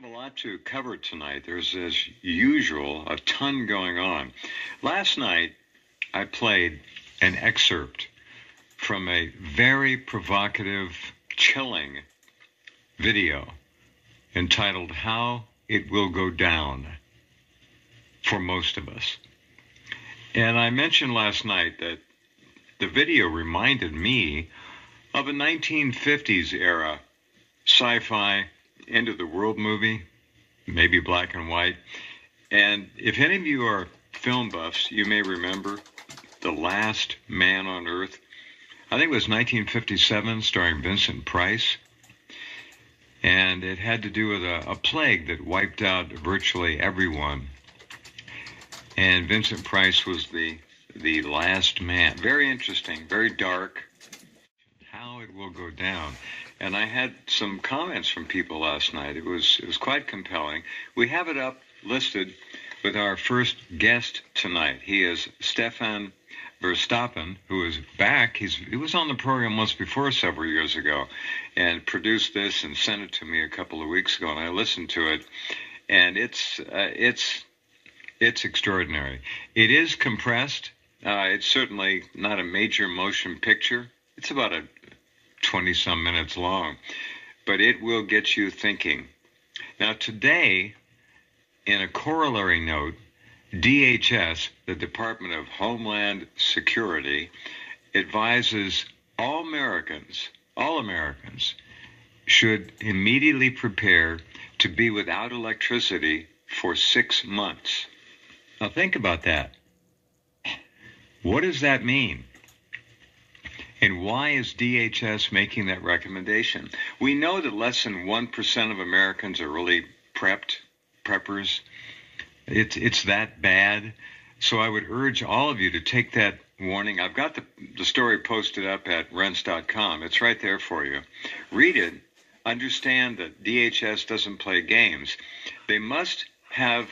have a lot to cover tonight. There's, as usual, a ton going on. Last night, I played an excerpt from a very provocative, chilling video entitled How It Will Go Down for most of us. And I mentioned last night that the video reminded me of a 1950s era sci fi end of the world movie, maybe black and white. And if any of you are film buffs, you may remember The Last Man on Earth. I think it was 1957, starring Vincent Price. And it had to do with a, a plague that wiped out virtually everyone. And Vincent Price was the the last man. Very interesting, very dark. How it will go down and I had some comments from people last night. It was it was quite compelling. We have it up listed with our first guest tonight. He is Stefan Verstappen, who is back. He's he was on the program once before several years ago, and produced this and sent it to me a couple of weeks ago, and I listened to it, and it's uh, it's it's extraordinary. It is compressed. Uh, it's certainly not a major motion picture. It's about a 20 some minutes long, but it will get you thinking. Now, today, in a corollary note, DHS, the Department of Homeland Security, advises all Americans, all Americans, should immediately prepare to be without electricity for six months. Now, think about that. What does that mean? And why is DHS making that recommendation? We know that less than 1% of Americans are really prepped, preppers. It's, it's that bad. So I would urge all of you to take that warning. I've got the, the story posted up at rense.com. It's right there for you. Read it. Understand that DHS doesn't play games. They must have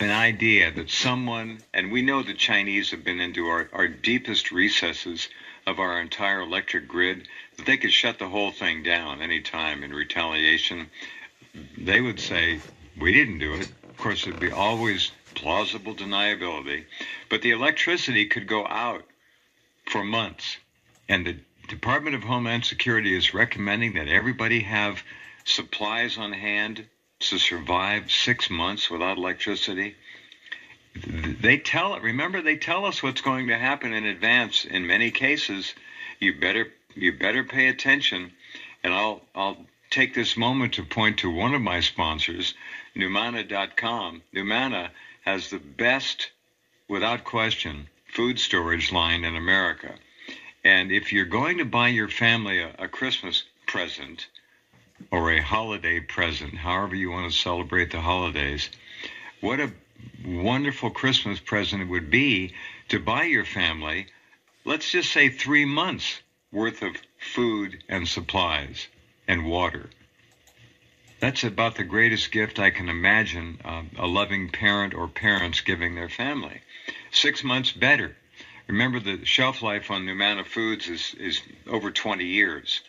an idea that someone, and we know the Chinese have been into our, our deepest recesses of our entire electric grid, that they could shut the whole thing down anytime in retaliation, they would say, we didn't do it. Of course, it'd be always plausible deniability, but the electricity could go out for months. And the Department of Homeland Security is recommending that everybody have supplies on hand to survive six months without electricity they tell it. remember they tell us what's going to happen in advance in many cases you better you better pay attention and I'll I'll take this moment to point to one of my sponsors Numanna.com. Numana has the best without question food storage line in America and if you're going to buy your family a, a Christmas present or a holiday present however you want to celebrate the holidays what a wonderful Christmas present it would be to buy your family, let's just say three months worth of food and supplies and water. That's about the greatest gift I can imagine uh, a loving parent or parents giving their family. Six months better. Remember, the shelf life on Numanna Foods is, is over 20 years.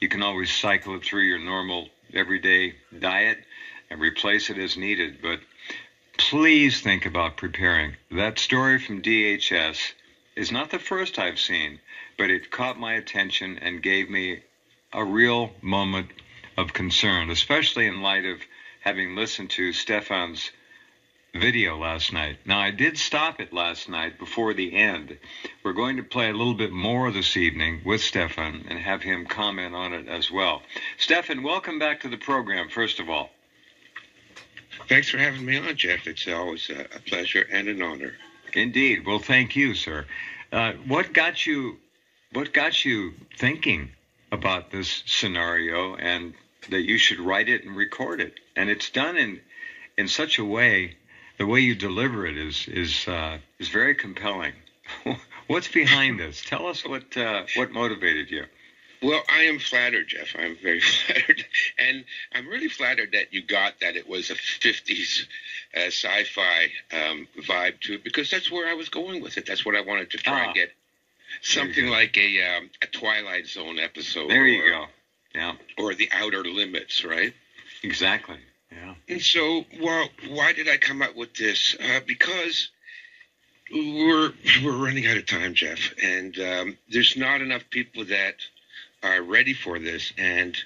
You can always cycle it through your normal everyday diet and replace it as needed, but please think about preparing. That story from DHS is not the first I've seen, but it caught my attention and gave me a real moment of concern, especially in light of having listened to Stefan's video last night. Now, I did stop it last night before the end. We're going to play a little bit more this evening with Stefan and have him comment on it as well. Stefan, welcome back to the program, first of all. Thanks for having me on, Jeff. It's always a, pleasure and an honor. Indeed. Well, thank you, sir. Uh, what got you? What got you thinking about this scenario and that you should write it and record it? And it's done in in such a way. The way you deliver it is is uh, is very compelling. What's behind this? Tell us what uh, what motivated you. Well, I am flattered, Jeff. I'm very flattered, and I'm really flattered that you got that it was a '50s uh, sci-fi um, vibe to it because that's where I was going with it. That's what I wanted to try ah, and get something like a um, a Twilight Zone episode. There you or, go. Yeah. Or the Outer Limits, right? Exactly. Yeah. And so, well, why did I come up with this? Uh, because we're we're running out of time, Jeff, and um, there's not enough people that are ready for this, and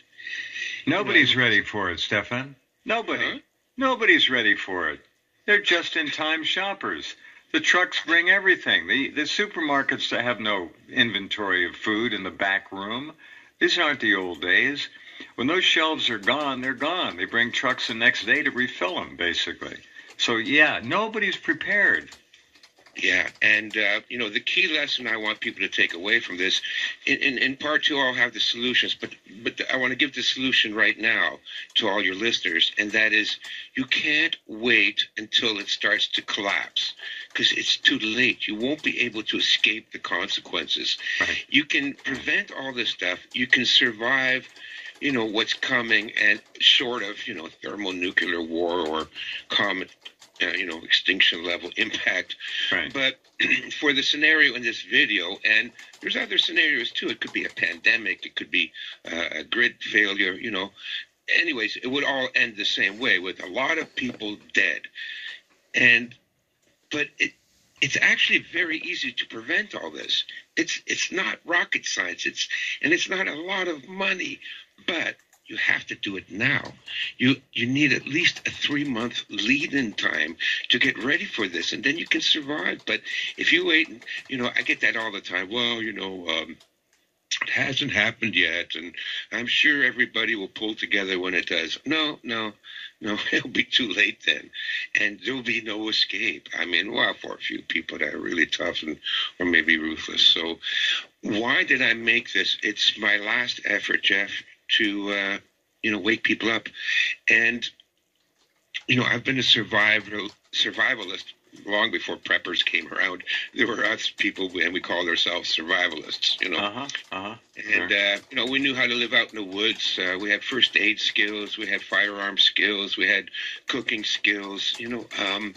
nobody's you know, ready for it, Stefan. Nobody. Huh? Nobody's ready for it. They're just in time shoppers. The trucks bring everything. The the supermarkets have no inventory of food in the back room. These aren't the old days. When those shelves are gone, they're gone. They bring trucks the next day to refill them, basically. So yeah, nobody's prepared. Yeah, and uh, you know the key lesson I want people to take away from this, in, in, in part two, I'll have the solutions, but but I want to give the solution right now to all your listeners, and that is you can't wait until it starts to collapse because it's too late. You won't be able to escape the consequences. Right. You can prevent all this stuff. You can survive you know what's coming and short of you know thermonuclear war or comet uh, you know, extinction level impact. Right. But for the scenario in this video, and there's other scenarios too. It could be a pandemic. It could be uh, a grid failure. You know. Anyways, it would all end the same way with a lot of people dead. And, but it, it's actually very easy to prevent all this. It's it's not rocket science. It's and it's not a lot of money, but you have to do it now. You you need at least a three month lead in time to get ready for this, and then you can survive. But if you wait, you know, I get that all the time. Well, you know. Um, it hasn't happened yet, and I'm sure everybody will pull together when it does. No, no, no, it'll be too late then, and there'll be no escape. I mean, well, for a few people that are really tough and or maybe ruthless. So, why did I make this? It's my last effort, Jeff to uh, you know wake people up. And you know, I've been a survivor survivalist long before preppers came around. There were us people, and we called ourselves survivalists. You know, uh-huh, uh-huh, and sure. uh, you know, we knew how to live out in the woods. Uh, we had first aid skills, we had firearm skills, we had cooking skills. You know, um,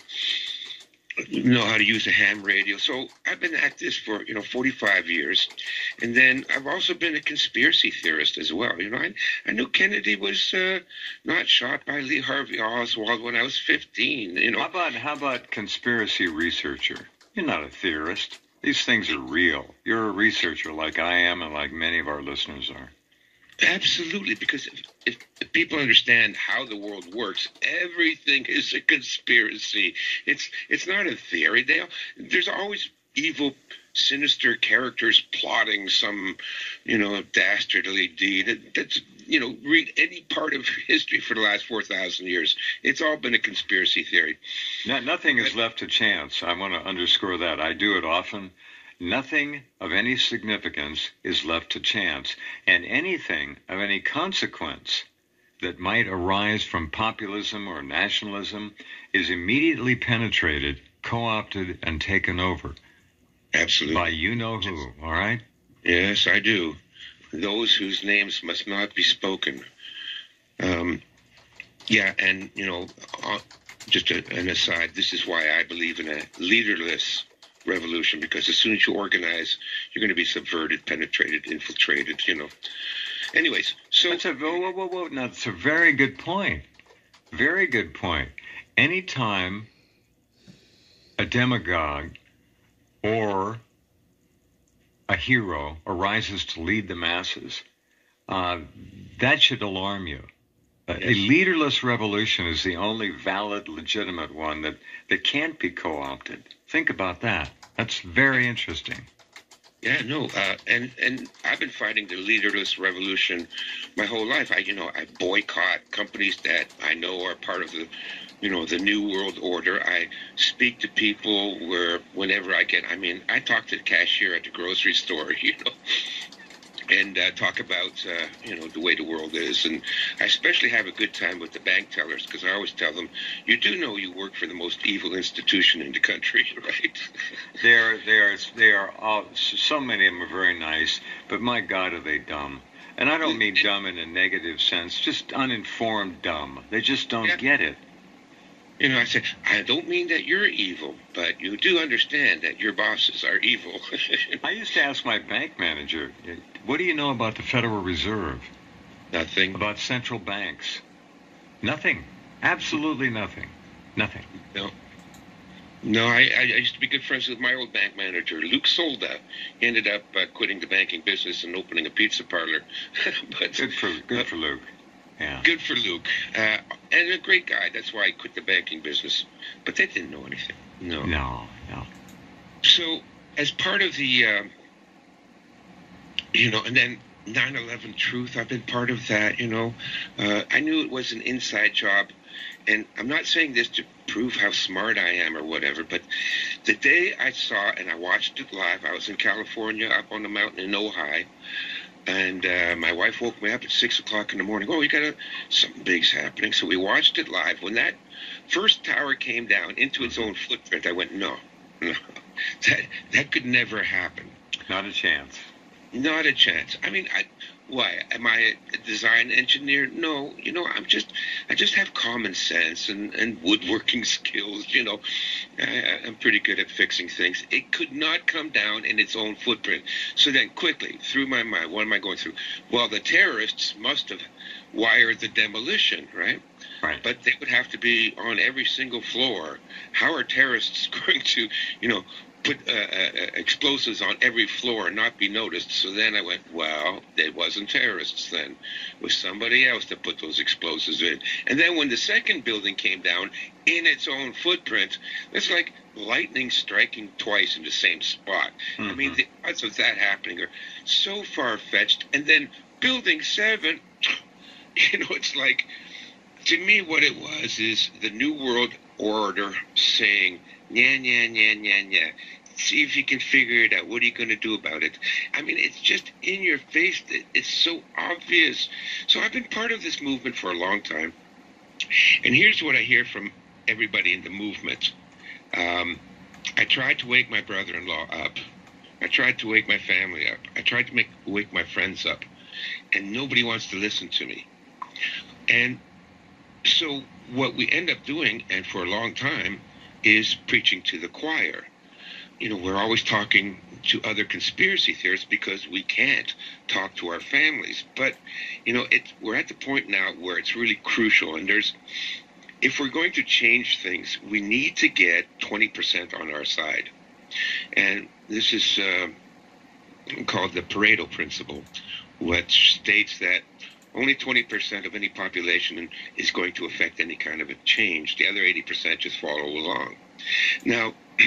know how to use a ham radio. So I've been at this for you know 45 years, and then I've also been a conspiracy theorist as well. You know, I, I knew Kennedy was uh, not shot by Lee Harvey Oswald when I was 15. You know, how about how about conspiracy researcher? You're not a theorist. These things are real. You're a researcher like I am, and like many of our listeners are. Absolutely, because if, if, people understand how the world works, everything is a conspiracy. It's it's not a theory. They there's always evil, sinister characters plotting some, you know, dastardly deed. That's you know, read any part of history for the last four thousand years. It's all been a conspiracy theory. No, nothing is left to chance. I want to underscore that. I do it often. Nothing of any significance is left to chance, and anything of any consequence that might arise from populism or nationalism is immediately penetrated, co opted, and taken over. Absolutely. By you know who, all right? Yes, I do. Those whose names must not be spoken. Um, yeah, and, you know, uh, just a, an aside, this is why I believe in a leaderless revolution because as soon as you organize, you're going to be subverted, penetrated, infiltrated. You know. Anyways, so that's a whoa, whoa, whoa, whoa. Now, that's a very good point. Very good point. Anytime a demagogue or a hero arises to lead the masses, uh, that should alarm you. Uh, yes. A leaderless revolution is the only valid, legitimate one that, that can't be co opted. Think about that. That's very interesting. Yeah, no, uh, and and I've been fighting the leaderless revolution my whole life. I, you know, I boycott companies that I know are part of the, you know, the new world order. I speak to people where whenever I get. I mean, I talk to the cashier at the grocery store. You know, and uh, talk about uh, you know the way the world is, and I especially have a good time with the bank tellers because I always tell them, you do know you work for the most evil institution in the country, right? they are they are they are all so many of them are very nice, but my God, are they dumb? And I don't mean dumb in a negative sense, just uninformed dumb. They just don't yeah. get it. You know, I said, I don't mean that you're evil, but you do understand that your bosses are evil. I used to ask my bank manager, what do you know about the Federal Reserve? Nothing. About central banks. Nothing. Absolutely nothing. Nothing. No. No, I, I used to be good friends with my old bank manager, Luke Solda. He ended up uh, quitting the banking business and opening a pizza parlor. but good for good uh, for Luke. Yeah. Good for Luke, uh, and a great guy. That's why I quit the banking business. But they didn't know anything. No. No. No. So, as part of the, uh, you know, and then 9/11 Truth. I've been part of that. You know, uh, I knew it was an inside job, and I'm not saying this to prove how smart I am or whatever. But the day I saw and I watched it live, I was in California, up on the mountain in Ojai, and uh, my wife woke me up at six o'clock in the morning. Oh, you got a something big's happening. So we watched it live. When that first tower came down into its own footprint, I went, no, no, that that could never happen. Not a chance. Not a chance. I mean, I, why am I a design engineer? No, you know, I'm just I just have common sense and, and woodworking skills. You know, I, I'm pretty good at fixing things. It could not come down in its own footprint. So then, quickly through my mind, what am I going through? Well, the terrorists must have wired the demolition, right? Right. But they would have to be on every single floor. How are terrorists going to, you know, put uh, uh, explosives on every floor and not be noticed. So then I went, well, it wasn't terrorists then. It was somebody else that put those explosives in. And then when the second building came down in its own footprint, it's like lightning striking twice in the same spot. Mm-hmm. I mean, mm-hmm. the odds of that happening are so far fetched. And then building seven, you know, it's like, to me, what it was is the New World Order saying, yeah, yeah, yeah, yeah, yeah. See if you can figure it out. What are you going to do about it? I mean, it's just in your face. It's so obvious. So I've been part of this movement for a long time. And here's what I hear from everybody in the movement. Um, I tried to wake my brother-in-law up. I tried to wake my family up. I tried to make wake my friends up, and nobody wants to listen to me. And so what we end up doing, and for a long time, is preaching to the choir. You know, we're always talking to other conspiracy theorists because we can't talk to our families. But, you know, it, we're at the point now where it's really crucial. And there's, if we're going to change things, we need to get 20% on our side. And this is uh, called the Pareto principle, which states that only 20% of any population is going to affect any kind of a change. The other 80% just follow along. Now,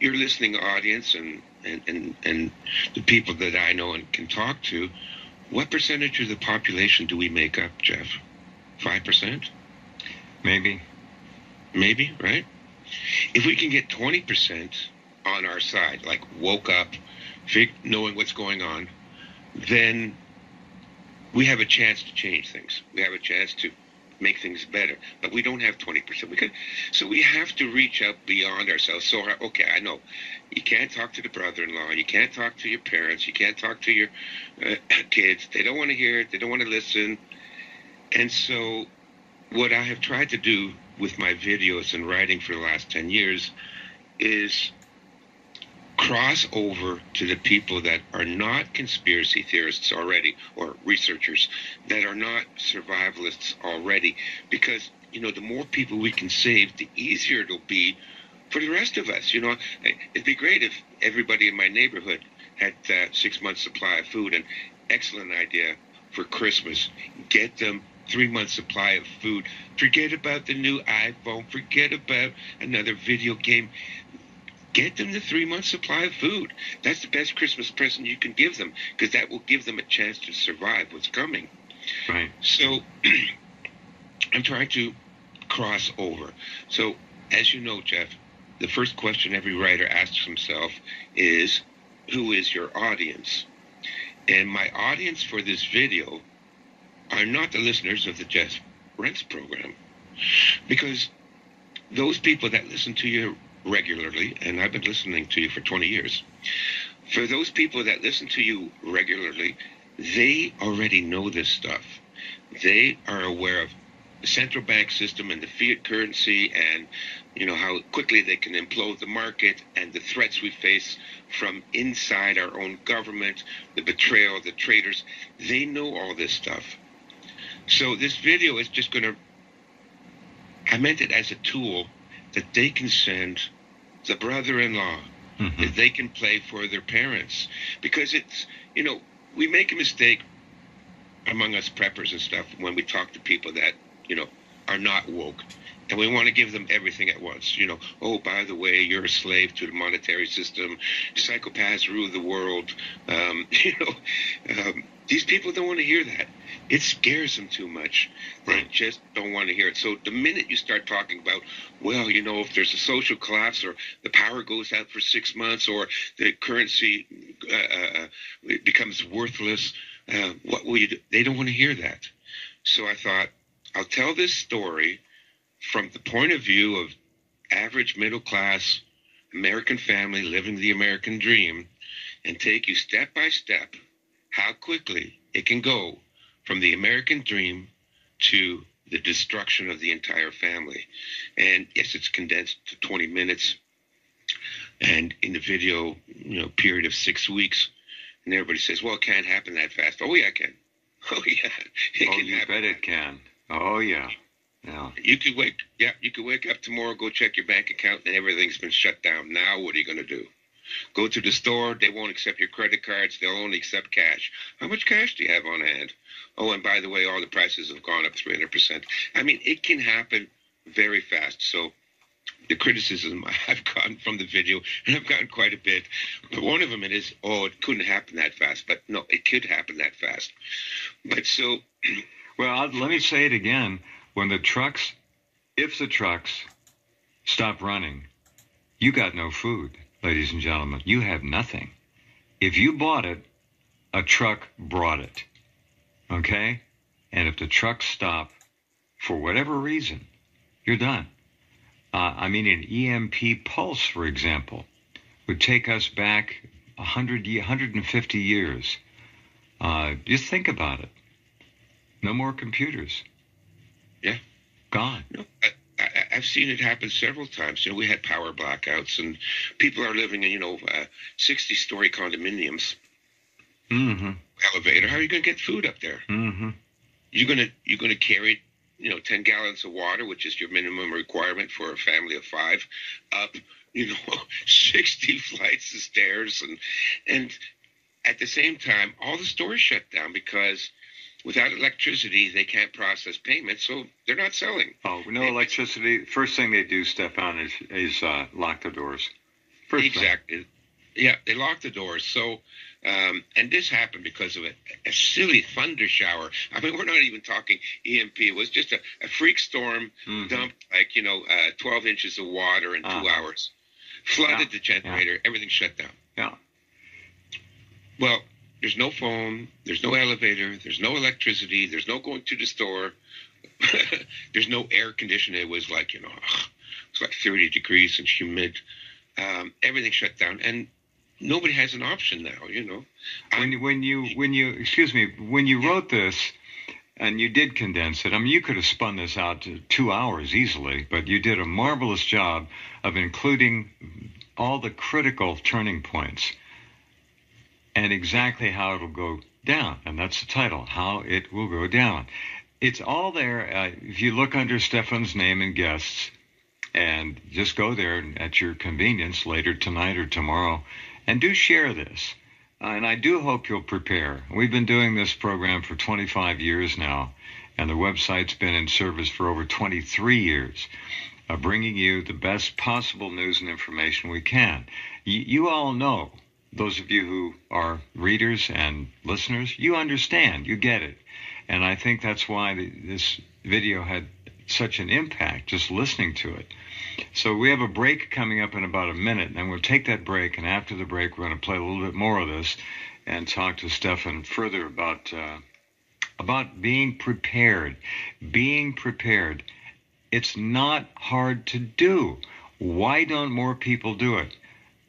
your listening audience and, and, and, and the people that I know and can talk to, what percentage of the population do we make up, Jeff? 5%? Maybe. Maybe, right? If we can get 20% on our side, like woke up, knowing what's going on, then we have a chance to change things. We have a chance to make things better. But we don't have 20%. We can, so we have to reach out beyond ourselves. So, okay, I know you can't talk to the brother-in-law. You can't talk to your parents. You can't talk to your uh, kids. They don't want to hear it. They don't want to listen. And so what I have tried to do with my videos and writing for the last 10 years is cross over to the people that are not conspiracy theorists already or researchers that are not survivalists already. Because you know the more people we can save the easier it'll be for the rest of us you know. It'd be great if everybody in my neighborhood had uh, six months supply of food and excellent idea for christmas. Get them three months supply of food. Forget about the new iphone. Forget about another video game get them the three month supply of food. That's the best Christmas present you can give them because that will give them a chance to survive what's coming. Right. So I'm trying to cross over. So, as you know, Jeff, the first question every writer asks himself is who is your audience? And my audience for this video are not the listeners of the Jeff Rense program because those people that listen to your regularly, and I've been listening to you for 20 years. For those people that listen to you regularly, they already know this stuff. They are aware of the central bank system and the fiat currency and you know how quickly they can implode the market and the threats we face from inside our own government, the betrayal of the traitors. They know all this stuff. So this video is just going to I meant it as a tool that they can send the brother-in-law mm-hmm. that they can play for their parents because it's you know we make a mistake among us preppers and stuff when we talk to people that you know are not woke and we want to give them everything at once. You know, oh, by the way, you're a slave to the monetary system. Psychopaths rule the world. Um, you know, um, these people don't want to hear that. It scares them too much. They just don't want to hear it. So the minute you start talking about, well, you know, if there's a social collapse or the power goes out for six months or the currency uh, uh, uh becomes worthless, uh, what will you do? They don't want to hear that. So I thought, I'll tell this story from the point of view of average middle class American family living the American dream and take you step by step how quickly it can go from the American dream to the destruction of the entire family. And yes, it's condensed to 20 minutes. And in the video, you know, period of six weeks, and everybody says, "Well, it can't happen that fast." Oh yeah, it can. Oh yeah, it oh, can you bet it can. Oh yeah. Yeah. You could wake, yeah, you could wake up tomorrow, go check your bank account, and everything's been shut down. Now, what are you going to do? Go to the store, they won't accept your credit cards, they'll only accept cash. How much cash do you have on hand? Oh, and by the way, all the prices have gone up 300%. I mean, it can happen very fast. So, the criticism I've gotten from the video, and I've gotten quite a bit, but one of them is, oh, it couldn't happen that fast. But no, it could happen that fast. But so. well, let me say it again when the trucks, if the trucks stop running, you got no food, ladies and gentlemen. You have nothing. If you bought it, a truck brought it. Okay? And if the trucks stop for whatever reason, you're done. Uh, I mean, an EMP pulse, for example, would take us back 100, 150 years. Uh, just think about it. No more computers. Yeah. Gone. No, I, have seen it happen several times. You know, we had power blackouts, and people are living in, you know, uh, 60 story condominiums. Mm-hmm. Elevator. How are you going to get food up there? Mm-hmm. You're going to you're going to carry, you know, 10 gallons of water, which is your minimum requirement for a family of five, up, you know, 60 flights of stairs, and and at the same time, all the stores shut down because without electricity, they can't process payments, so they're not selling. Oh, no they, electricity. First thing they do, Stefan, is is uh, lock the doors. First exactly. Thing. Yeah, they lock the doors. So, um, and this happened because of a, a, silly thunder shower. I mean, we're not even talking EMP. It was just a, a freak storm mm-hmm. dumped like you know uh, 12 inches of water in uh-huh. two hours, flooded yeah. the generator. Yeah. Everything shut down. Yeah. Well, there's no phone, there's no elevator, there's no electricity, there's no going to the store, there's no air conditioning. It was like, you know, it's like 30 degrees and humid. Um, everything shut down. And nobody has an option now, you know. When, you, when you, when you, excuse me, when you wrote this, and you did condense it. I mean, you could have spun this out to two hours easily, but you did a marvelous job of including all the critical turning points and exactly how it'll go down. And that's the title, How It Will Go Down. It's all there. Uh, if you look under Stefan's name and guests, and just go there at your convenience later tonight or tomorrow, and do share this. Uh, and I do hope you'll prepare. We've been doing this program for 25 years now, and the website's been in service for over 23 years, uh, bringing you the best possible news and information we can. Y- you all know those of you who are readers and listeners, you understand, you get it. And I think that's why the, this video had such an impact just listening to it. So we have a break coming up in about a minute, and we'll take that break. And after the break, we're going to play a little bit more of this and talk to Stefan further about uh, about being prepared. Being prepared. It's not hard to do. Why don't more people do it?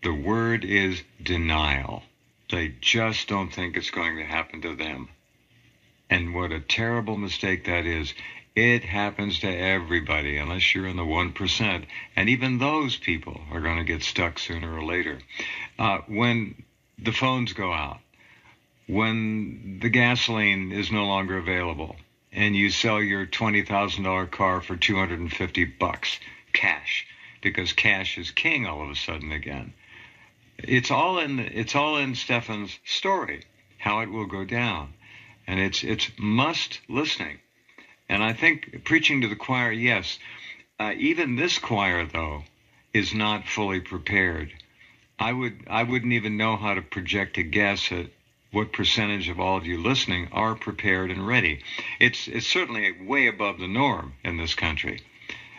The word is denial. They just don't think it's going to happen to them. And what a terrible mistake that is. It happens to everybody unless you're in the 1%. And even those people are going to get stuck sooner or later. Uh, when the phones go out, when the gasoline is no longer available, and you sell your $20,000 car for 250 bucks cash because cash is king all of a sudden again. It's all in it's all in Stefan's story how it will go down. And it's it's must listening. And I think preaching to the choir, yes. Uh, even this choir though is not fully prepared. I would I wouldn't even know how to project a guess at what percentage of all of you listening are prepared and ready. It's it's certainly way above the norm in this country.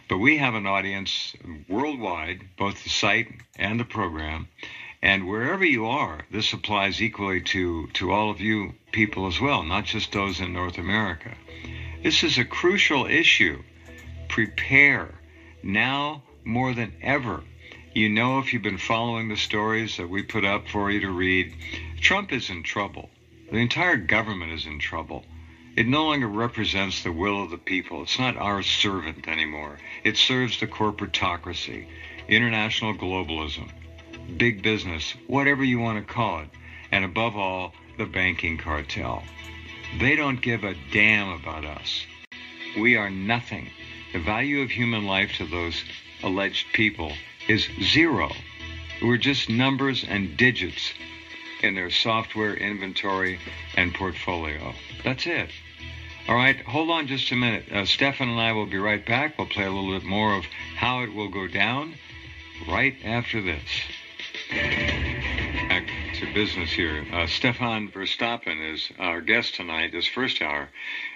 But we have an audience worldwide, both the site and the program, and wherever you are, this applies equally to, to all of you people as well, not just those in North America. This is a crucial issue. Prepare now more than ever. You know, if you've been following the stories that we put up for you to read, Trump is in trouble. The entire government is in trouble. It no longer represents the will of the people. It's not our servant anymore. It serves the corporatocracy, international globalism, big business, whatever you want to call it, and above all, the banking cartel. They don't give a damn about us. We are nothing. The value of human life to those alleged people is zero. We're just numbers and digits in their software inventory and portfolio. That's it. All right, hold on just a minute. Uh, Stefan and I will be right back. We'll play a little bit more of how it will go down right after this. Back to business here. Uh, Stefan Verstappen is our guest tonight, this first hour,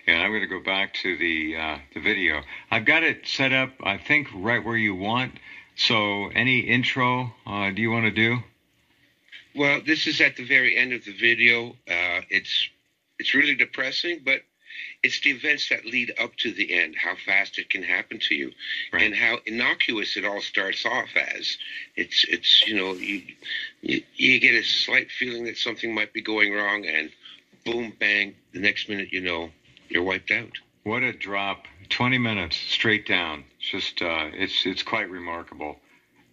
and I'm going to go back to the uh, the video. I've got it set up, I think, right where you want. So, any intro uh, do you want to do? Well, this is at the very end of the video. Uh, it's it's really depressing, but it's the events that lead up to the end, how fast it can happen to you, right. and how innocuous it all starts off as. It's it's you know you, you you get a slight feeling that something might be going wrong, and boom, bang, the next minute you know you're wiped out. What a drop! 20 minutes straight down. It's just uh, it's it's quite remarkable.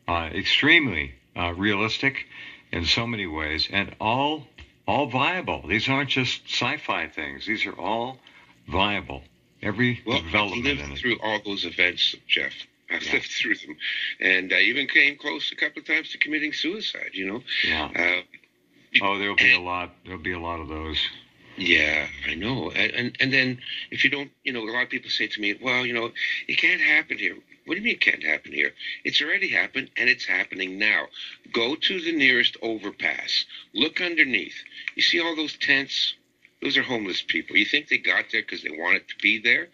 Uh, extremely uh, realistic in so many ways, and all all viable. These aren't just sci-fi things. These are all viable. Every well, development I've lived through all those events, Jeff. I've yeah. lived through them, and I even came close a couple of times to committing suicide. You know. Yeah. Uh, oh, there'll be a lot. There'll be a lot of those. Yeah, I know. And, and and then if you don't, you know, a lot of people say to me, "Well, you know, it can't happen here." What do you mean it can't happen here? It's already happened, and it's happening now. Go to the nearest overpass. Look underneath. You see all those tents? Those are homeless people. You think they got there because they wanted to be there?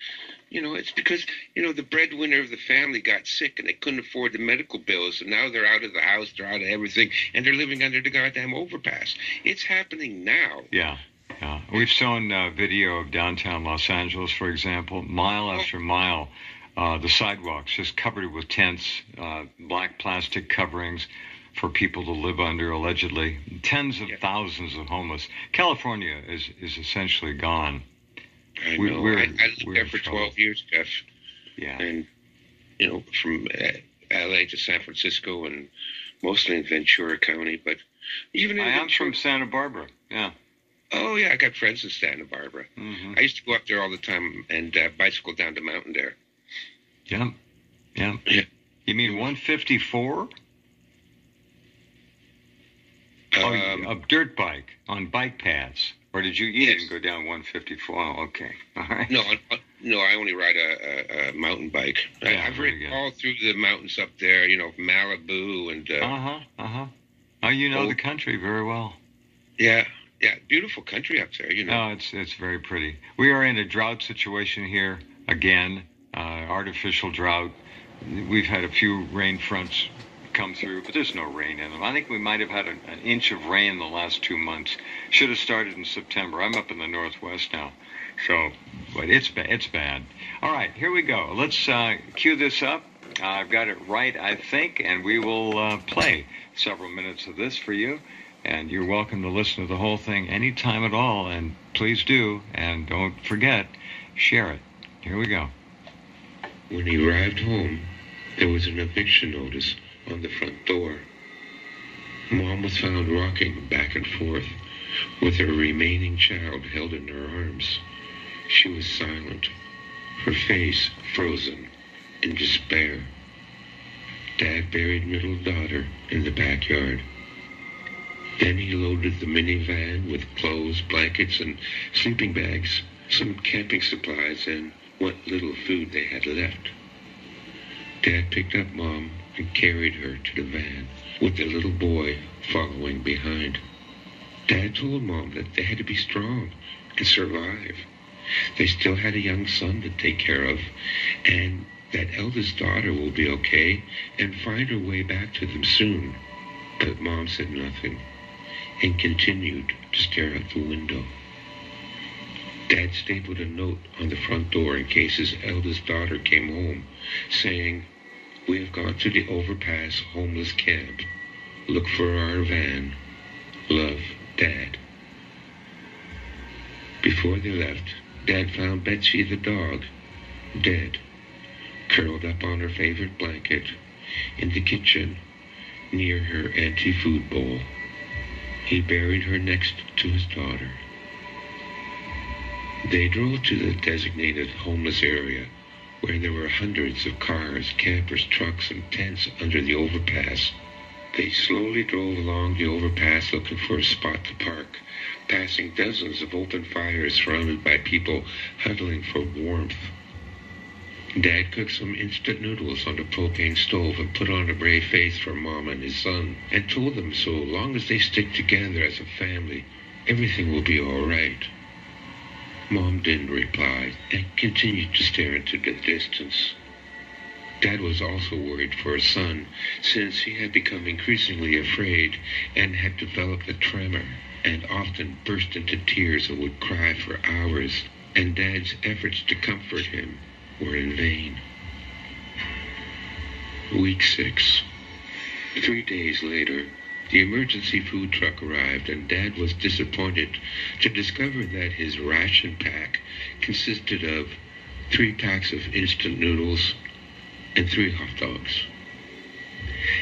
You know, it's because, you know, the breadwinner of the family got sick and they couldn't afford the medical bills. And now they're out of the house, they're out of everything, and they're living under the goddamn overpass. It's happening now. Yeah. Yeah. We've shown uh, video of downtown Los Angeles, for example, mile oh. after mile. Uh, the sidewalks just covered with tents, uh, black plastic coverings, for people to live under, allegedly. Tens of yeah. thousands of homeless. California is, is essentially gone. I know. We're, I, I lived there for 12 years, Jeff. Yeah. And, you know, from uh, LA to San Francisco and mostly in Ventura County, but even in I am from Santa Barbara. Yeah. Oh yeah, I got friends in Santa Barbara. Mm-hmm. I used to go up there all the time and uh, bicycle down the mountain there. Yeah, yeah. yeah. You mean 154? Oh, a dirt bike on bike paths, or did you? You yes. didn't go down 154. Oh, okay, all right. No, no, I only ride a, a, a mountain bike. Yeah, I, have ridden all through the mountains up there. You know, Malibu and. Uh huh. Uh huh. Oh, you know the country very well. Yeah, yeah, beautiful country up there. You know. Oh, it's it's very pretty. We are in a drought situation here again. Uh, artificial drought. We've had a few rain fronts come through, but there's no rain in them. I think we might have had an, inch of rain in the last two months. Should have started in September. I'm up in the northwest now, so but it's bad. It's bad. All right, here we go. Let's uh, cue this up. Uh, I've got it right, I think, and we will uh, play several minutes of this for you. And you're welcome to listen to the whole thing anytime at all. And please do. And don't forget, share it. Here we go. When he arrived home, there was an eviction notice on the front door. Mom was found rocking back and forth with her remaining child held in her arms. She was silent, her face frozen in despair. Dad buried middle daughter in the backyard. Then he loaded the minivan with clothes, blankets, and sleeping bags, some camping supplies, and what little food they had left. Dad picked up Mom and carried her to the van, with the little boy following behind. Dad told Mom that they had to be strong and survive. They still had a young son to take care of, and that eldest daughter will be okay and find her way back to them soon. But Mom said nothing and continued to stare out the window. Dad stapled a note on the front door in case his eldest daughter came home, saying, We have gone to the overpass homeless camp. Look for our van. Love, Dad. Before they left, Dad found Betsy the dog, dead, curled up on her favorite blanket in the kitchen near her anti-food bowl. He buried her next to his daughter. They drove to the designated homeless area where there were hundreds of cars, campers, trucks, and tents under the overpass. They slowly drove along the overpass looking for a spot to park, passing dozens of open fires surrounded by people huddling for warmth. Dad cooked some instant noodles on the propane stove and put on a brave face for Mom and his son and told them so long as they stick together as a family, everything will be all right. Mom didn't reply and continued to stare into the distance. Dad was also worried for his son since he had become increasingly afraid and had developed a tremor and often burst into tears and would cry for hours, and Dad's efforts to comfort him were in vain. Week 6. Three days later, the emergency food truck arrived, and Dad was disappointed to discover that his ration pack consisted of three packs of instant noodles and three hot dogs.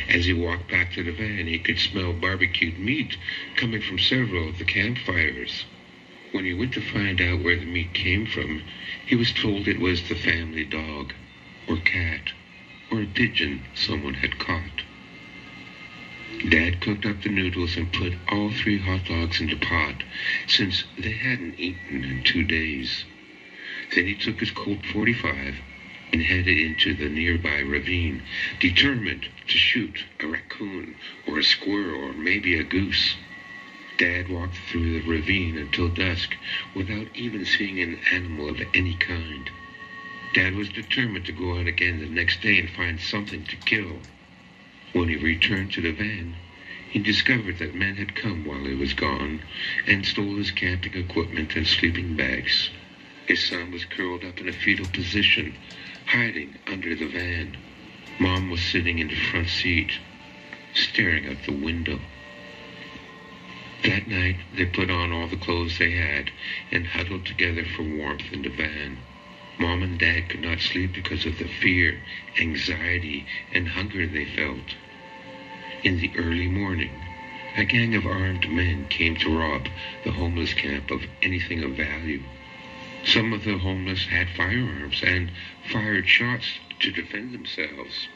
As he walked back to the van, he could smell barbecued meat coming from several of the campfires. When he went to find out where the meat came from, he was told it was the family dog, or cat, or a pigeon someone had caught. Dad cooked up the noodles and put all three hot dogs in the pot, since they hadn't eaten in two days. Then he took his Colt 45 and headed into the nearby ravine, determined to shoot a raccoon or a squirrel or maybe a goose. Dad walked through the ravine until dusk without even seeing an animal of any kind. Dad was determined to go out again the next day and find something to kill. When he returned to the van, he discovered that men had come while he was gone and stole his camping equipment and sleeping bags. His son was curled up in a fetal position, hiding under the van. Mom was sitting in the front seat, staring out the window. That night, they put on all the clothes they had and huddled together for warmth in the van. Mom and Dad could not sleep because of the fear, anxiety, and hunger they felt. In the early morning, a gang of armed men came to rob the homeless camp of anything of value. Some of the homeless had firearms and fired shots to defend themselves.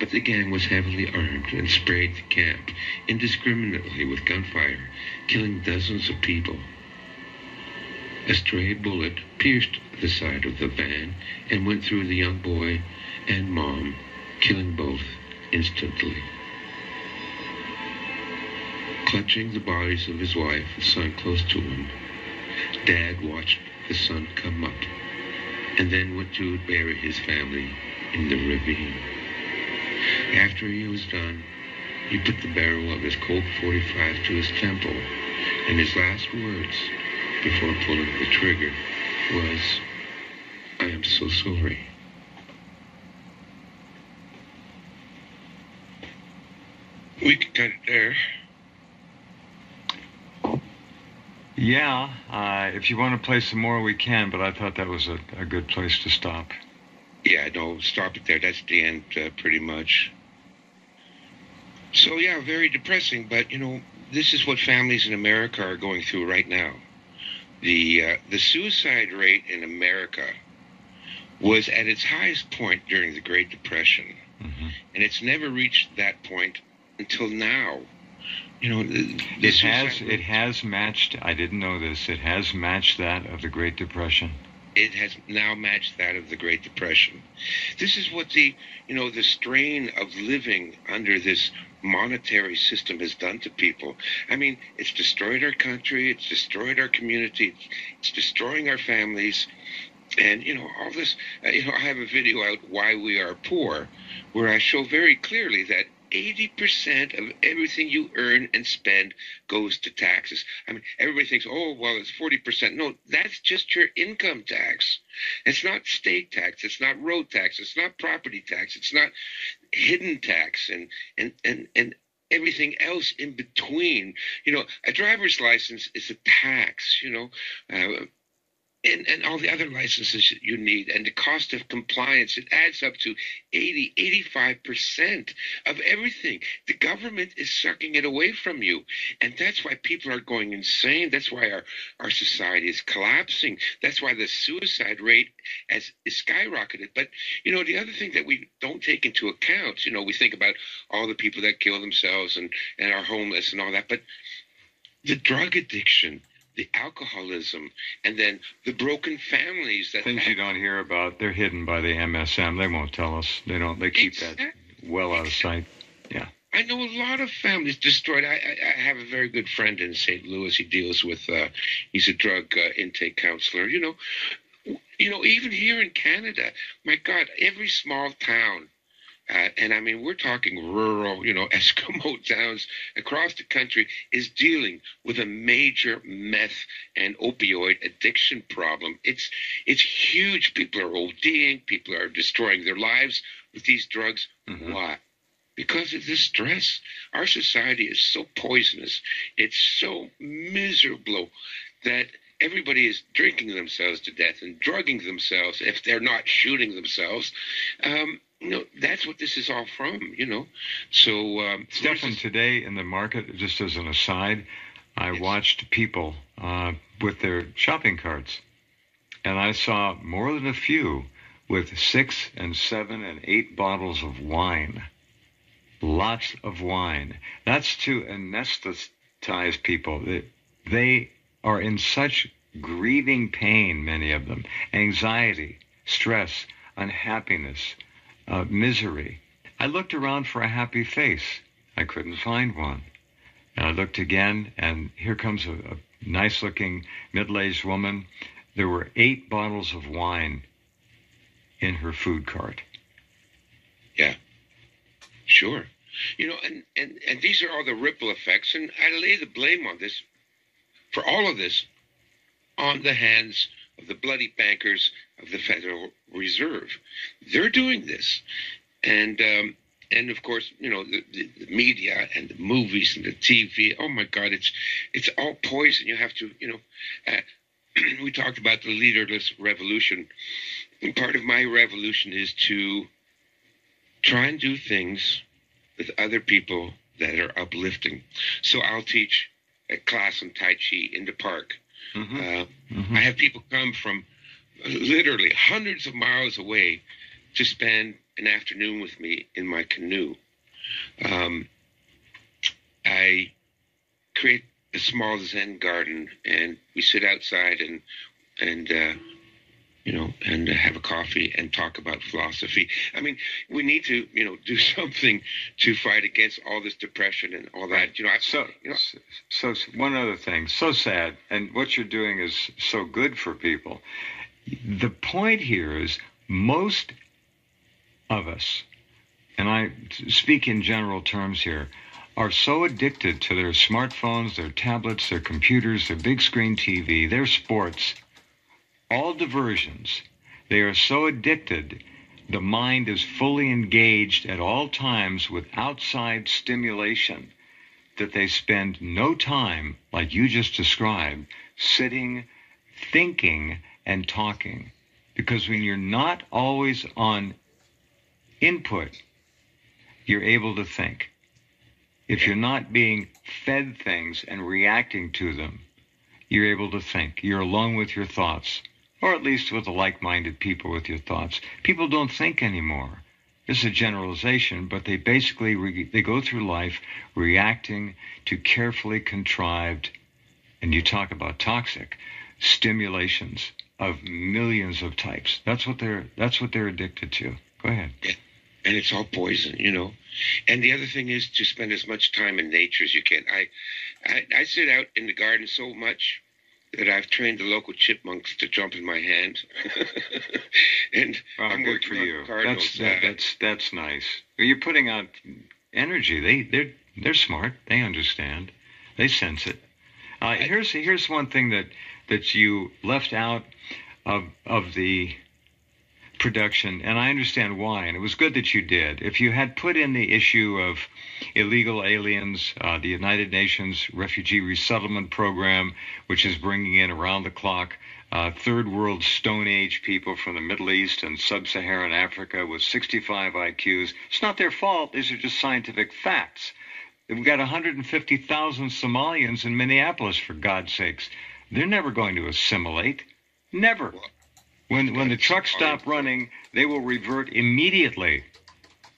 But the gang was heavily armed and sprayed the camp indiscriminately with gunfire, killing dozens of people. A stray bullet pierced the side of the van and went through the young boy and mom, killing both instantly. Clutching the bodies of his wife and son close to him, Dad watched the sun come up and then went to bury his family in the ravine. After he was done, he put the barrel of his Colt 45 to his temple, and his last words before pulling the trigger was, I am so sorry. We can cut it there. Yeah, uh, if you want to play some more, we can, but I thought that was a, a good place to stop. Yeah, no, stop it there. That's the end, uh, pretty much. So, yeah, very depressing, but, you know, this is what families in America are going through right now. the uh, the suicide rate in America was at its highest point during the Great Depression, hmm and it's never reached that point until now. You know, It has it has matched. I didn't know this. It has matched that of the Great Depression. it has now matched that of the Great Depression. This is what the you know the strain of living under this monetary system has done to people. I mean, it's destroyed our country, it's destroyed our community, it's destroying our families. And you know all this. Uh, you know, I have a video out why we are poor, where I show very clearly that 80% of everything you earn and spend goes to taxes. I mean, everybody thinks, oh, well, it's 40%. No, that's just your income tax. It's not state tax. It's not road tax. It's not property tax. It's not hidden tax and, and, and, and everything else in between. You know, a driver's license is a tax, you know. Uh, and, and all the other licenses you need and the cost of compliance it adds up to 80 85% of everything. The government is sucking it away from you and that's why people are going insane. That's why our, our society is collapsing. That's why the suicide rate has is skyrocketed. But you know the other thing that we don't take into account you know we think about all the people that kill themselves and and are homeless and all that but the drug addiction the alcoholism, and then the broken families that Things you don't hear about. They're hidden by the MSM. They won't tell us. They don't. They keep that well out of sight. Yeah. I know a lot of families destroyed. I, I, I have a very good friend in St. Louis. He deals with. Uh, he's a drug uh, intake counselor. You know, you know, even here in Canada, my God, every small town. Uh, and I mean, we're talking rural, you know, Eskimo towns across the country is dealing with a major meth and opioid addiction problem. It's it's huge. People are ODing. People are destroying their lives with these drugs. Mhm. Why? Because of the stress. Our society is so poisonous. It's so miserable that everybody is drinking themselves to death and drugging themselves if they're not shooting themselves. Um, you know, that's what this is all from, you know. So, um, Stefan, today in the market, just as an aside, I Yes. watched people uh, with their shopping carts, and I saw more than a few with six and seven and eight bottles of wine. Lots of wine. That's to anesthetize people. They- They are in such grieving pain, many of them, anxiety, stress, unhappiness, uh, misery. I looked around for a happy face. I couldn't find one. And I looked again, and here comes a, a nice looking middle aged woman. There were eight bottles of wine in her food cart. Yeah, sure. You know, and, and, and these are all the ripple effects, and I lay the blame on this, for all of this, on the hands of the bloody bankers of the Federal Reserve. They're doing this. And, um, and of course, you know, the, the, media and the movies and the TV, oh my God, it's, it's all poison. You have to, you know, uh, we talked about the leaderless revolution. And part of my revolution is to try and do things with other people that are uplifting. So I'll teach a class on Tai Chi in the park. Mm-hmm. Uh, Mm-hmm. I have people come from literally hundreds of miles away to spend an afternoon with me in my canoe. Um, I create a small Zen garden, and we sit outside and and uh, you know and have a coffee and talk about philosophy. I mean, we need to you know do something to fight against all this depression and all that. You know, I, So, you know, so one other thing, so sad, and what you're doing is so good for people. The point here is most of us, and I speak in general terms here, are so addicted to their smartphones, their tablets, their computers, their big screen TV, their sports, all diversions. They are so addicted the mind is fully engaged at all times with outside stimulation that they spend no time, like you just described, sitting, thinking, and talking. Because when you're not always on input, you're able to think. If you're not being fed things and reacting to them, you're able to think. You're alone with your thoughts, or at least with the like-minded people with your thoughts. People don't think anymore. This is a generalization, but they basically re- they go through life reacting to carefully contrived, and you talk about toxic stimulations of millions of types. That's what they're that's what they're addicted to. Go ahead. Yeah. And it's all poison, you know. And the other thing is to spend as much time in nature as you can. I, I, I sit out in the garden so much that I've trained the local chipmunks to jump in my hand. and oh, I'm good for you. That's that, that's that's nice. You're putting out energy. They they're they're smart. They understand. They sense it. Uh, here's here's one thing that that you left out of of the production, and I understand why, and it was good that you did. If you had put in the issue of illegal aliens, uh, the United Nations Refugee Resettlement Program, which is bringing in around the clock uh, third world Stone Age people from the Middle East and sub Saharan Africa with 65 IQs, it's not their fault. These are just scientific facts. We've got 150,000 Somalians in Minneapolis, for God's sakes. They're never going to assimilate. Never. When, when the trucks stop running, they will revert immediately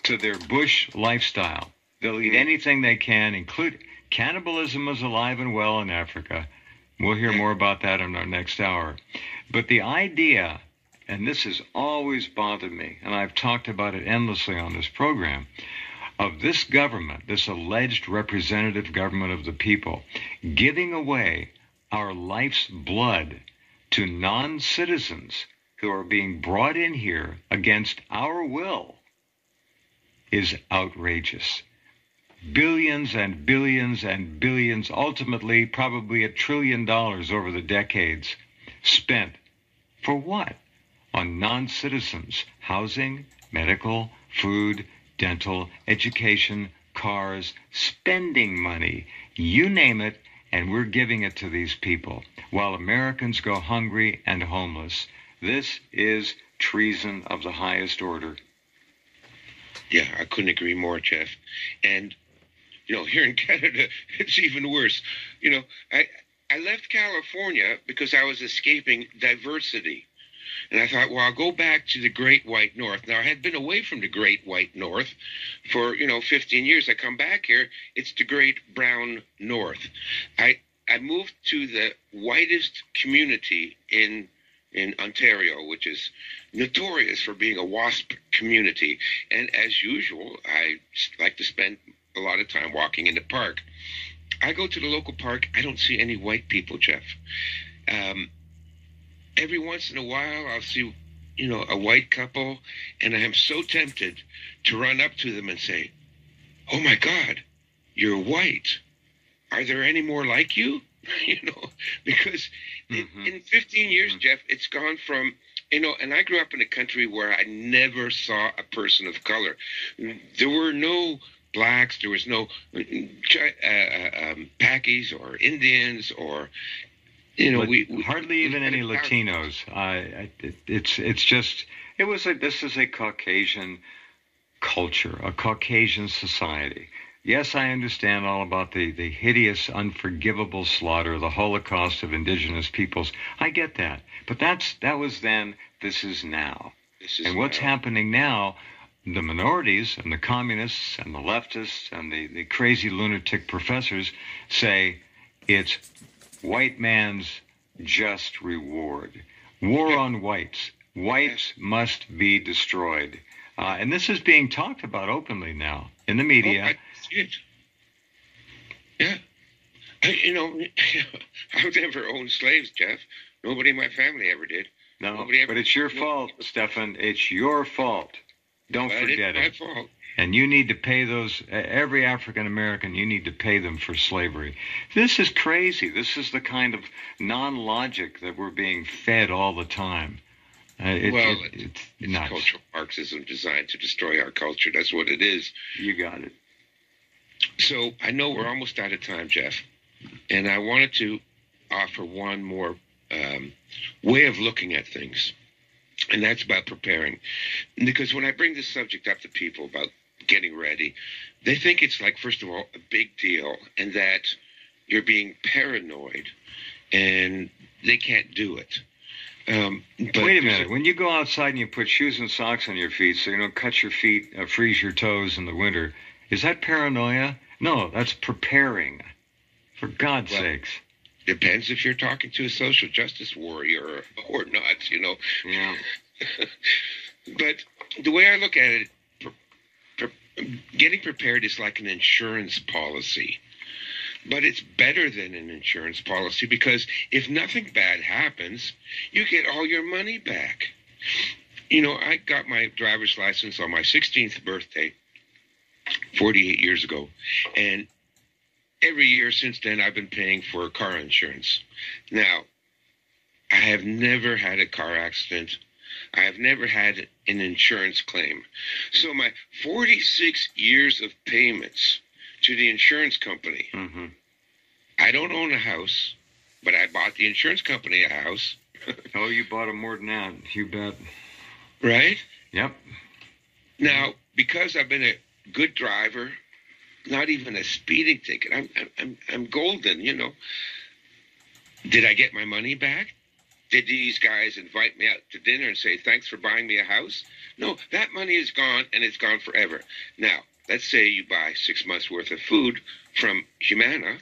to their bush lifestyle. They'll eat anything they can, include cannibalism is alive and well in Africa. We'll hear more about that in our next hour. But the idea, and this has always bothered me, and I've talked about it endlessly on this program, of this government, this alleged representative government of the people, giving away our life's blood to non citizens who are being brought in here against our will is outrageous. Billions and billions and billions, ultimately probably a trillion dollars over the decades, spent for what? On non citizens, housing, medical, food, dental, education, cars, spending money, you name it, and we're giving it to these people while Americans go hungry and homeless. This is treason of the highest order. Yeah, I couldn't agree more, Jeff. And you know, here in Canada, it's even worse. You know, I I left California because I was escaping diversity. And I thought, well, I'll go back to the Great White North. Now, I had been away from the Great White North for, you know, 15 years. I come back here, it's the Great Brown North. I, I moved to the whitest community in in Ontario, which is notorious for being a WASP community. And as usual, I like to spend a lot of time walking in the park. I go to the local park, I don't see any white people, Jeff. Um, every once in a while, I'll see, you know, a white couple, and I am so tempted to run up to them and say, Oh my God, you're white. Are there any more like you? you know, because mm-hmm. in, in 15 years, mm-hmm. Jeff, it's gone from, you know, and I grew up in a country where I never saw a person of color. There were no blacks, there was no uh, uh, um, Pakis or Indians or, you know, we, we, hardly even any Latinos. I, it, it's it's just it was a this is a Caucasian culture, a Caucasian society. Yes, I understand all about the, the hideous, unforgivable slaughter, the Holocaust of indigenous peoples. I get that. But that's that was then, this is now. This is and what's now. happening now, the minorities and the communists and the leftists and the, the crazy lunatic professors say it's white man's just reward. War on whites. Whites must be destroyed. Uh, and this is being talked about openly now in the media. Oh, I- it. Yeah. I, you know, I've never owned slaves, Jeff. Nobody in my family ever did. No, ever, but it's your fault, Stefan. It's your fault. Don't forget it's it. My fault. And you need to pay those, every African American, you need to pay them for slavery. This is crazy. This is the kind of non logic that we're being fed all the time. Uh, it, well, it, it's, it's cultural Marxism designed to destroy our culture. That's what it is. You got it. So I know we're almost out of time, Jeff, and I wanted to offer one more um, way of looking at things, and that's about preparing. Because when I bring this subject up to people about getting ready, they think it's like, first of all, a big deal, and that you're being paranoid and they can't do it. Um, but Wait a minute. When you go outside and you put shoes and socks on your feet so you don't cut your feet, uh, freeze your toes in the winter, is that paranoia? No, that's preparing. For God's Well- sakes. Depends if you're talking to a social justice warrior or not, you know. Yeah. But the way I look at it, getting prepared is like an insurance policy. But it's better than an insurance policy because if nothing bad happens, you get all your money back. You know, I got my driver's license on my 16th birthday, 48 years ago. And every year since then, I've been paying for car insurance. Now, I have never had a car accident. I have never had an insurance claim. So my 46 years of payments to the insurance company, hmm I don't own a house, but I bought the insurance company a house, Oh, you bought them more than that. You bet. right? Yep. Now, because I've been a good driver, not even a speeding ticket, I'm, I'm, I'm golden, you know. Did I get my money back? Did these guys invite me out to dinner and say, thanks for buying me a house? No, that money is gone and it's gone forever. Now, let's say you buy six months worth of food from Numanna.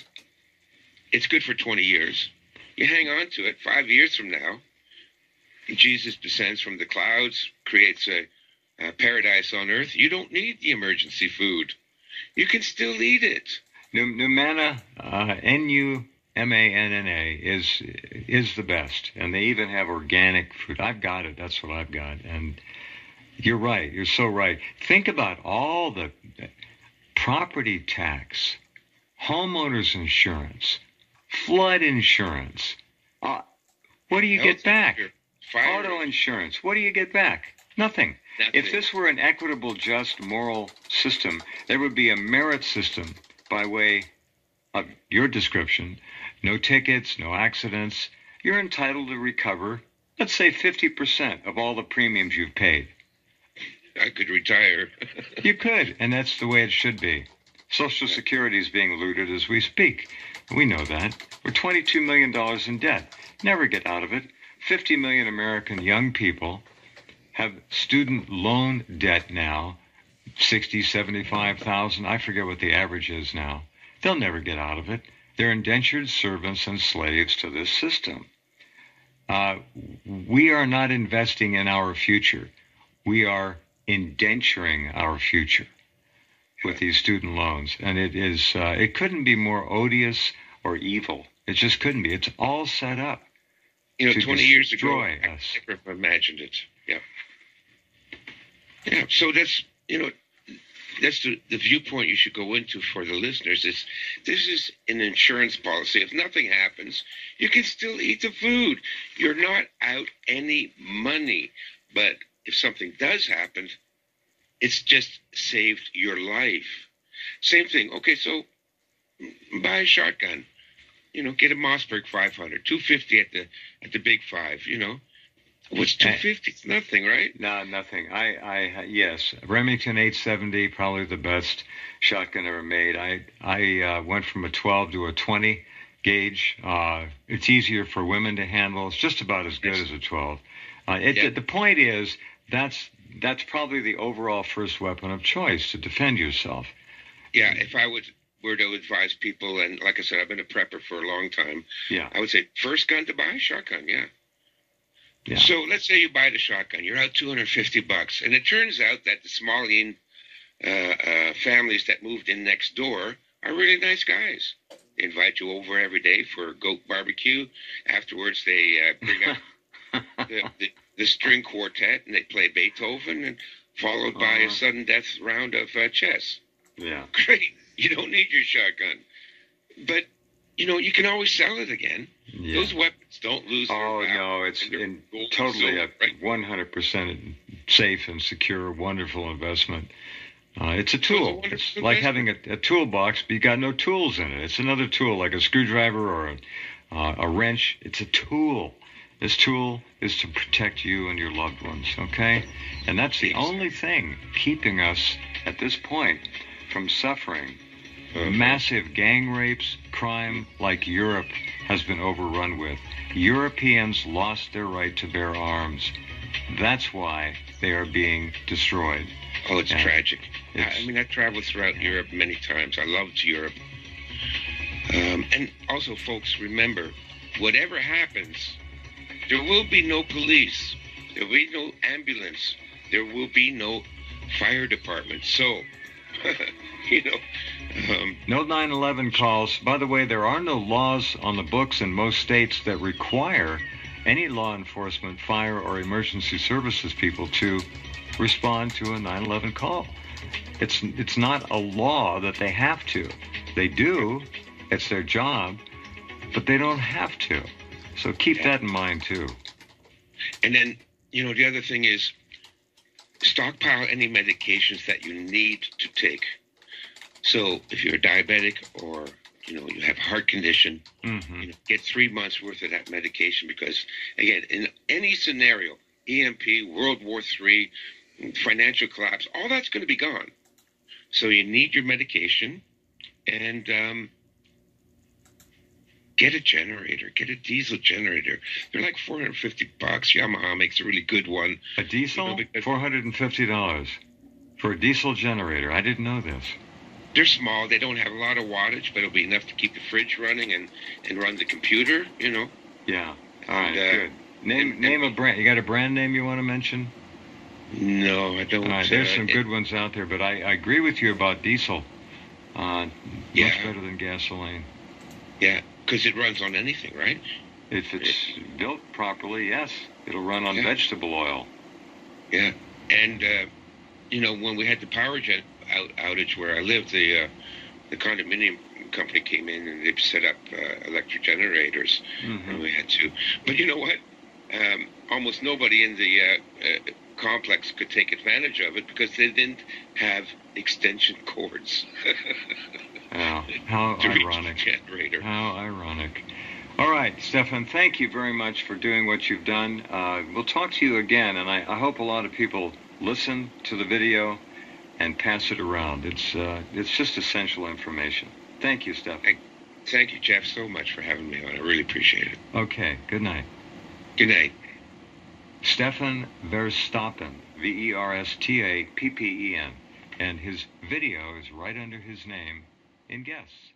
It's good for 20 years. You hang on to it five years from now. Jesus descends from the clouds, creates a, a paradise on earth. You don't need the emergency food. You can still eat it. Nu- Numanna, uh, N-U-M-A-N-N-A, is is the best, and they even have organic fruit. I've got it. That's what I've got. And you're right. You're so right. Think about all the property tax, homeowners insurance, flood insurance. Uh, what do you get back? Auto insurance. What do you get back? Nothing. nothing. If this were an equitable, just, moral system, there would be a merit system by way of your description. No tickets, no accidents. You're entitled to recover, let's say 50% of all the premiums you've paid. I could retire. You could, and that's the way it should be. Social Security is being looted as we speak. We know that. We're $22 million in debt. Never get out of it. 50 million American young people have student loan debt now, 60, 75,000. I forget what the average is now. They'll never get out of it. They're indentured servants and slaves to this system. Uh, we are not investing in our future. We are indenturing our future with these student loans, and it is uh, it couldn't be more odious or evil. It just couldn't be. It's all set up. You know, To 20 years ago, destroy I us. never imagined it. Yeah. Yeah. So that's, you know, that's the, the viewpoint you should go into for the listeners is this is an insurance policy. If nothing happens, you can still eat the food. You're not out any money. But if something does happen, it's just saved your life. Same thing. Okay, so buy a shotgun. You know, get a Mossberg 500, 250 at the at the big five. You know, what's 250? It's nothing, right? No, nothing. I, I, yes, Remington 870, probably the best shotgun ever made. I, I uh, went from a 12 to a 20 gauge. Uh, it's easier for women to handle. It's just about as good Yes. as a 12. Uh, it, Yeah. The point is that's that's probably the overall first weapon of choice to defend yourself. Yeah. If I would were to advise people, and like I said, I've been a prepper for a long time. Yeah. I would say first gun to buy, shotgun. Yeah. Yeah. So let's say you buy the shotgun, you're out 250 bucks, and it turns out that the Somalian uh, uh, families that moved in next door are really nice guys. They invite you over every day for a goat barbecue. Afterwards, they uh, bring up the, the, the string quartet and they play Beethoven, and followed by Uh-huh. a sudden death round of uh, chess. yeah. Great, you don't need your shotgun, but you know you can always sell it again. Yeah. Those weapons don't lose. their Oh no, it's in, totally a 100% safe and secure, wonderful investment. Uh, it's a it's a tool. It's like having a, a toolbox, but you got no tools in it. It's another tool, like a screwdriver or a, uh, a wrench. It's a tool. This tool is to protect you and your loved ones. Okay, and that's the only thing keeping us at this point from suffering. Massive gang rapes, crime like Europe has been overrun with. Europeans lost their right to bear arms. That's why they are being destroyed. Oh, it's Yeah. tragic. I, It's- I mean, I traveled throughout Europe many times. I loved Europe. Um, and also, folks, remember, whatever happens, there will be no police. There will be no ambulance. There will be no fire department. So, you know, um, No 9/11 calls. By the way, there are no laws on the books in most states that require any law enforcement, fire, or emergency services people to respond to a 9/11 call. It's it's not a law that they have to. They do. It's their job, but they don't have to. So keep that in mind too. and then, you know, the other thing is stockpile any medications that you need to take. So if you're diabetic or, you know, you have a heart condition, hmm you know, get three months worth of that medication because, again, in any scenario, EMP, World War III, financial collapse, all that's going to be gone. So you need your medication and um, get a generator, get a diesel generator. They're like 450 bucks. Yamaha makes a really good one. A diesel, You know, because- four hundred and fifty dollars for a diesel generator. I didn't know this. They're small. They don't have a lot of wattage, but it'll be enough to keep the fridge running and, and run the computer, you know. Yeah. All right. And, uh, good. Name and- name a brand. You got a brand name you want to mention? No, I don't. Right, there's uh, some it- good ones out there, but I, I agree with you about diesel. Uh, Yeah. Much better than gasoline. Yeah, because it runs on anything, right? If it's built properly, yes, it'll run on Yeah. vegetable oil. Yeah, and uh, you know when we had the power gen out, outage where I lived, the uh, the condominium company came in and they set up uh, electric generators, and hmm we had to. But you know what? Um, almost nobody in the uh, uh, complex could take advantage of it because they didn't have extension cords Wow. How to reach ironic. the generator. How ironic. All right, Stefan, thank you very much for doing what you've done. Uh, we'll talk to you again, and I, I hope a lot of people listen to the video and pass it around. It's, uh, it's just essential information. Thank you, Stefan. Thank you, Jeff, so much for having me on. I really appreciate it. Okay, good night. Good night. Stefan Verstappen, V E R S T A P P E N. And his video is right under his name in Guess.